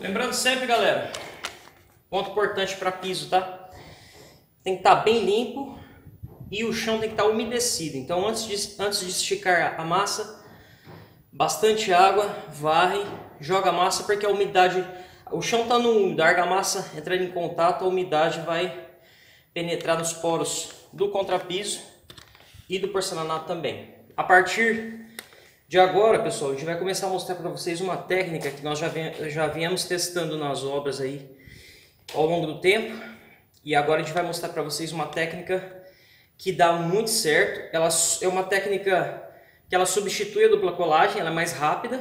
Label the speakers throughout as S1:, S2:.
S1: Lembrando sempre, galera, ponto importante para piso, tá? Tem que estar tá bem limpo e o chão tem que estar tá umedecido. Então, antes de, antes de esticar a massa, bastante água, varre, joga a massa porque a umidade, o chão está no úmido, a argamassa entrando em contato, a umidade vai penetrar nos poros do contrapiso e do porcelanato também. A partir de agora, pessoal, a gente vai começar a mostrar para vocês uma técnica que nós já, já viemos testando nas obras aí ao longo do tempo. E agora a gente vai mostrar para vocês uma técnica que dá muito certo. Ela é uma técnica que ela substitui a dupla colagem, ela é mais rápida,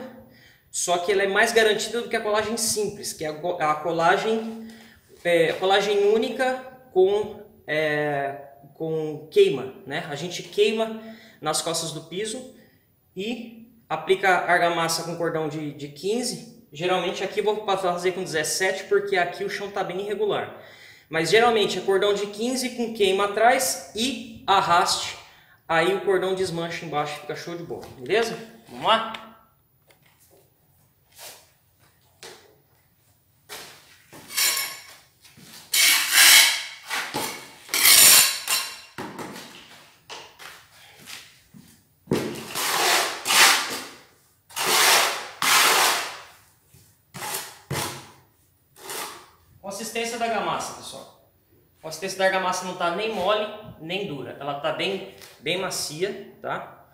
S1: só que ela é mais garantida do que a colagem simples, que é a colagem, é, colagem única com, é, com queima. Né? A gente queima nas costas do piso e aplica argamassa com cordão de, de 15. Geralmente aqui vou fazer com 17 porque aqui o chão está bem irregular. Mas geralmente é cordão de 15 com queima atrás e arraste. Aí o cordão desmancha embaixo, fica show de bola, beleza? Vamos lá? Consistência da argamassa, pessoal. A consistência da argamassa não está nem mole, nem dura. Ela está bem, bem macia, tá?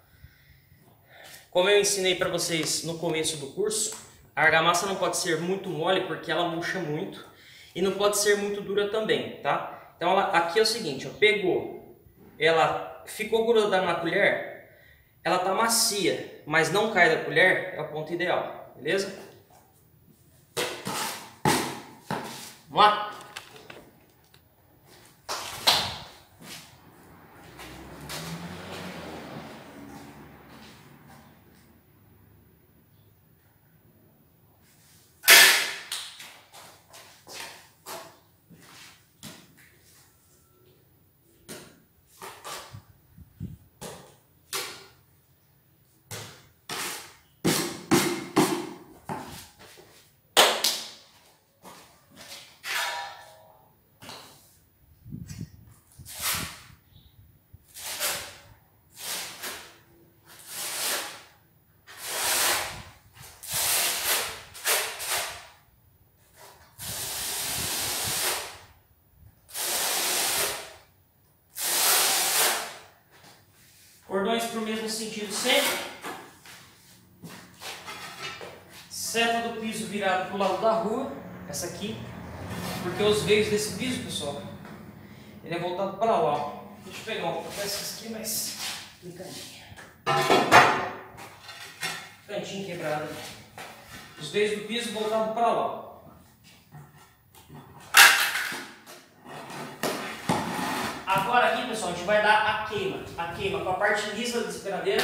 S1: Como eu ensinei para vocês no começo do curso, a argamassa não pode ser muito mole porque ela murcha muito. E não pode ser muito dura também, tá? Então ela, aqui é o seguinte, ó, pegou, ela ficou grudada na colher, ela tá macia, mas não cai da colher, é o ponto ideal, beleza? Vamos Cordões para o mesmo sentido sempre. Seta do piso virado para o lado da rua, essa aqui, porque os veios desse piso, pessoal, ele é voltado para lá. Deixa eu pegar uma peça aqui, mas brincadinha. Cantinho quebrado. Os veios do piso voltado para lá. Agora aqui, pessoal, a gente vai dar a queima. A queima com a parte lisa da esperadeira.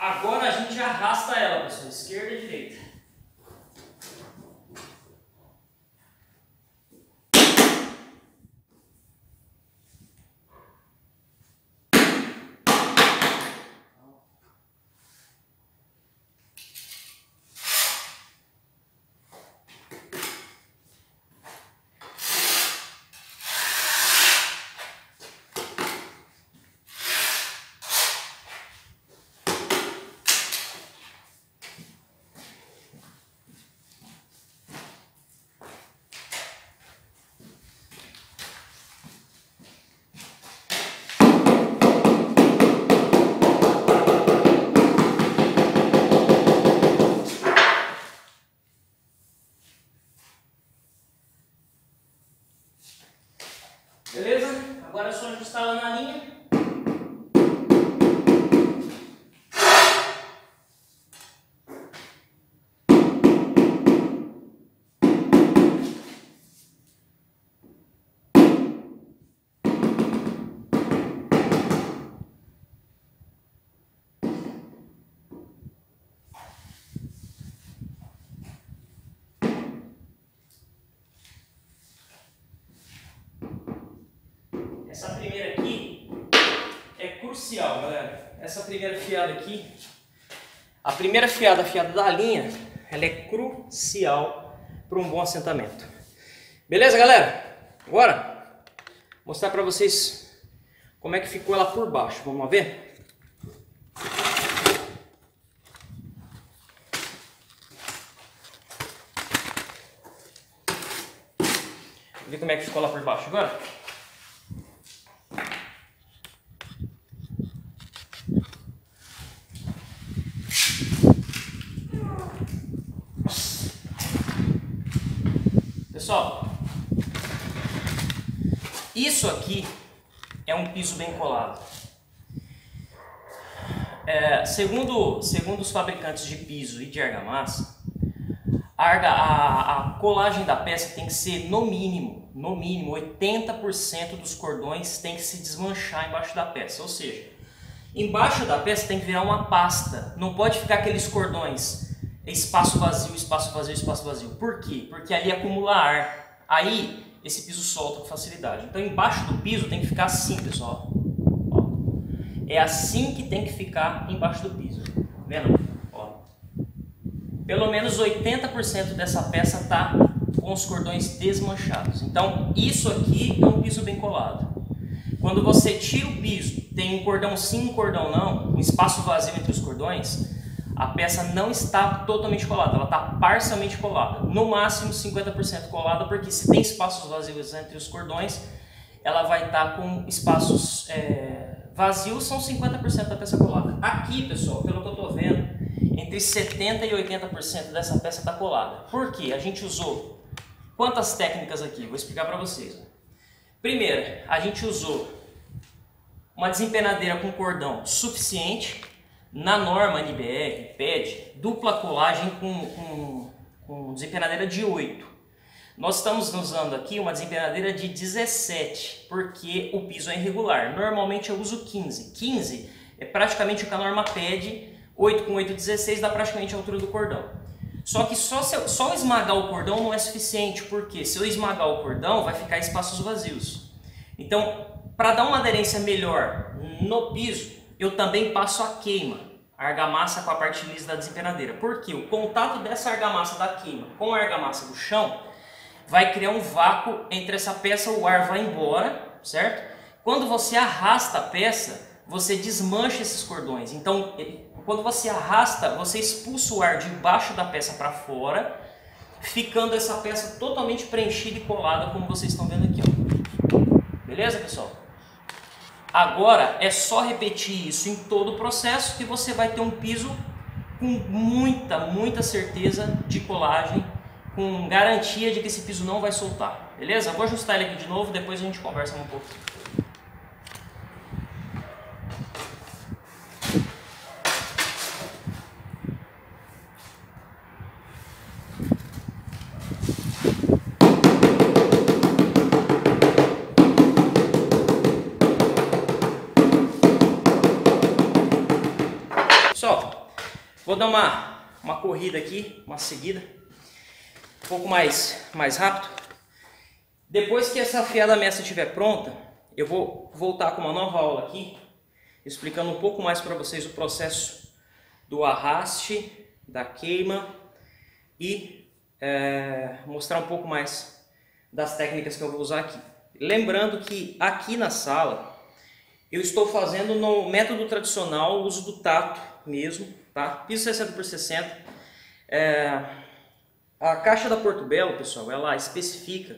S1: Agora a gente arrasta ela, pessoal, esquerda e direita. Beleza? Agora é só ajustar ela na linha. Essa primeira aqui é crucial, galera. Essa primeira fiada aqui, a primeira fiada, a fiada da linha, ela é crucial para um bom assentamento. Beleza, galera? Agora, mostrar para vocês como é que ficou ela por baixo. Vamos lá ver? Ver como é que ficou lá por baixo agora? Pessoal, isso aqui é um piso bem colado. É, segundo, segundo os fabricantes de piso e de argamassa, a, a, a colagem da peça tem que ser no mínimo, no mínimo 80% dos cordões tem que se desmanchar embaixo da peça. Ou seja, embaixo da peça tem que virar uma pasta. Não pode ficar aqueles cordões espaço vazio, espaço vazio, espaço vazio. Por quê? Porque ali acumula ar. Aí esse piso solta com facilidade. Então embaixo do piso tem que ficar assim, pessoal. Ó. É assim que tem que ficar embaixo do piso. Vendo? Ó. Pelo menos 80% dessa peça tá com os cordões desmanchados. Então isso aqui é um piso bem colado. Quando você tira o piso, tem um cordão sim, um cordão não, um espaço vazio entre os cordões, a peça não está totalmente colada, ela está parcialmente colada, no máximo 50% colada, porque se tem espaços vazios entre os cordões, ela vai estar tá com espaços é, vazios, são 50% da peça colada. Aqui, pessoal, pelo que eu estou vendo, entre 70% e 80% dessa peça está colada. Por quê? A gente usou quantas técnicas aqui? Vou explicar para vocês. Primeiro, a gente usou uma desempenadeira com cordão suficiente, na norma NBR pede dupla colagem com, com, com desempenadeira de 8. Nós estamos usando aqui uma desempenadeira de 17, porque o piso é irregular. Normalmente eu uso 15. 15 é praticamente o que a norma pede, 8 com 8, 16 dá praticamente a altura do cordão. Só que só, eu, só esmagar o cordão não é suficiente, porque se eu esmagar o cordão vai ficar espaços vazios. Então, para dar uma aderência melhor no piso, eu também passo a queima, a argamassa com a parte lisa da desempenadeira. Porque o contato dessa argamassa da queima com a argamassa do chão vai criar um vácuo entre essa peça, o ar vai embora, certo? Quando você arrasta a peça, você desmancha esses cordões. Então, quando você arrasta, você expulsa o ar de baixo da peça para fora, ficando essa peça totalmente preenchida e colada, como vocês estão vendo aqui. Ó. Beleza, pessoal? Agora é só repetir isso em todo o processo que você vai ter um piso com muita, muita certeza de colagem, com garantia de que esse piso não vai soltar. Beleza? Vou ajustar ele aqui de novo, depois a gente conversa um pouco. Vou dar uma, uma corrida aqui, uma seguida, um pouco mais, mais rápido. Depois que essa fiada messa estiver pronta, eu vou voltar com uma nova aula aqui, explicando um pouco mais para vocês o processo do arraste, da queima e é, mostrar um pouco mais das técnicas que eu vou usar aqui. Lembrando que aqui na sala eu estou fazendo no método tradicional o uso do tato mesmo, tá? Piso 60 por 60. É, a caixa da Porto Belo, pessoal, ela especifica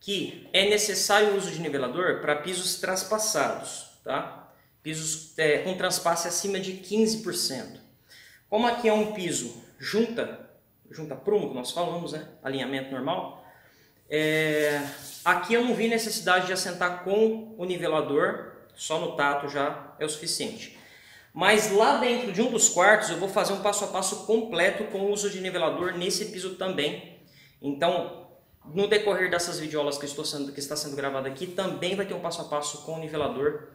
S1: que é necessário o uso de nivelador para pisos transpassados, tá? Pisos é, com transpasse acima de 15%. Como aqui é um piso junta, junta prumo que nós falamos, né? Alinhamento normal. É, aqui eu não vi necessidade de assentar com o nivelador, só no tato já é o suficiente. Mas lá dentro de um dos quartos eu vou fazer um passo a passo completo com o uso de nivelador nesse piso também. Então, no decorrer dessas videoaulas que, estou sendo, que está sendo gravada aqui, também vai ter um passo a passo com o nivelador,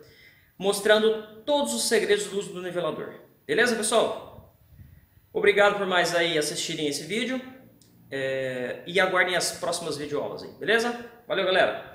S1: mostrando todos os segredos do uso do nivelador. Beleza, pessoal? Obrigado por mais aí assistirem esse vídeo é, e aguardem as próximas videoaulas aí, beleza? Valeu, galera!